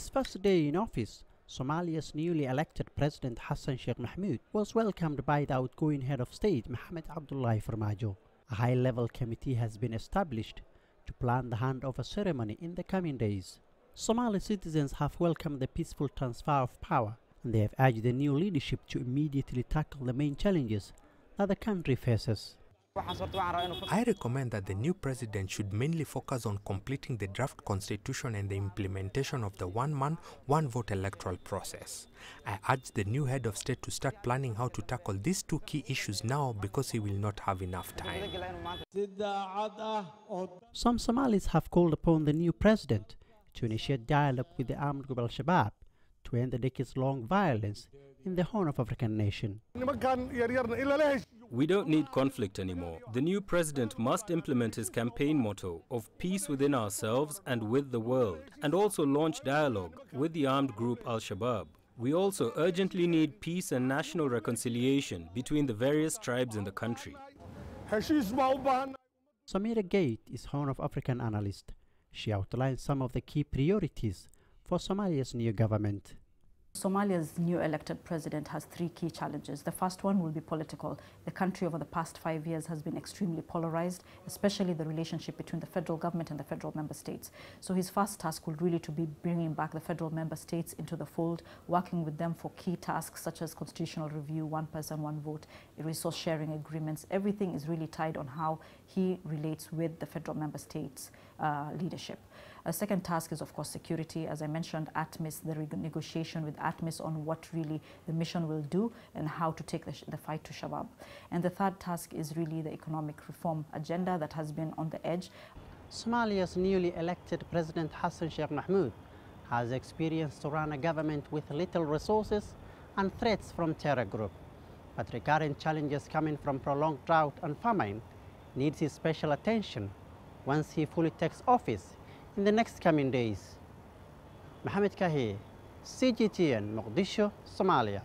his first day in office, Somalia's newly elected President Hassan Sheikh Mohamud was welcomed by the outgoing head of state Mohamed Abdullahi Farmajo. A high-level committee has been established to plan the handover ceremony in the coming days. Somali citizens have welcomed the peaceful transfer of power and they have urged the new leadership to immediately tackle the main challenges that the country faces. I recommend that the new president should mainly focus on completing the draft constitution and the implementation of the one man, one vote electoral process. I urge the new head of state to start planning how to tackle these two key issues now because he will not have enough time. Some Somalis have called upon the new president to initiate dialogue with the armed group Al-Shabaab to end the decades-long violence in the Horn of African nation. We don't need conflict anymore. The new president must implement his campaign motto of peace within ourselves and with the world, and also launch dialogue with the armed group Al Shabaab. We also urgently need peace and national reconciliation between the various tribes in the country. Samira Gaid is Horn of African analyst. She outlines some of the key priorities for Somalia's new government. Somalia's new elected president has three key challenges. The first one will be political. The country over the past five years has been extremely polarized, especially the relationship between the federal government and the federal member states. So his first task will really to be bringing back the federal member states into the fold, working with them for key tasks such as constitutional review, one person, one vote, resource sharing agreements. Everything is really tied on how he relates with the federal member states uh, leadership. A second task is, of course, security. As I mentioned, ATMIS, the negotiation with ATMIS on what really the mission will do and how to take the, the fight to Shabab. And the third task is really the economic reform agenda that has been on the edge. Somalia's newly elected President Hassan Sheikh Mohamud has experienced to run a government with little resources and threats from terror group. But recurrent challenges coming from prolonged drought and famine needs his special attention once he fully takes office in the next coming days. Mohamed c g t muqdisho soomaaliya